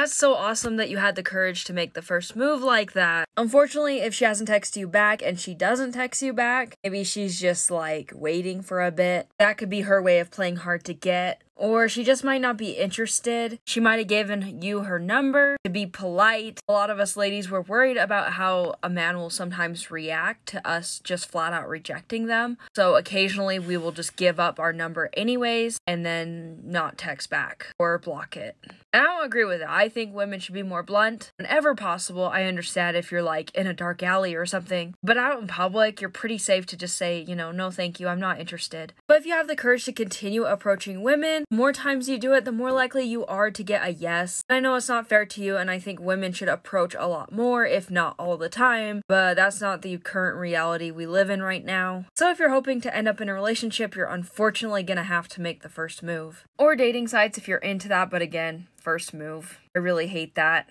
That's so awesome that you had the courage to make the first move like that. Unfortunately, if she hasn't texted you back and she doesn't text you back, maybe she's just like waiting for a bit. That could be her way of playing hard to get or she just might not be interested. She might have given you her number to be polite. A lot of us ladies were worried about how a man will sometimes react to us just flat out rejecting them. So occasionally we will just give up our number anyways and then not text back or block it. And I don't agree with it. I think women should be more blunt whenever possible. I understand if you're like in a dark alley or something, but out in public, you're pretty safe to just say, you know, no, thank you, I'm not interested. But if you have the courage to continue approaching women, more times you do it, the more likely you are to get a yes. I know it's not fair to you, and I think women should approach a lot more, if not all the time, but that's not the current reality we live in right now. So if you're hoping to end up in a relationship, you're unfortunately gonna have to make the first move. Or dating sites if you're into that, but again, first move. I really hate that.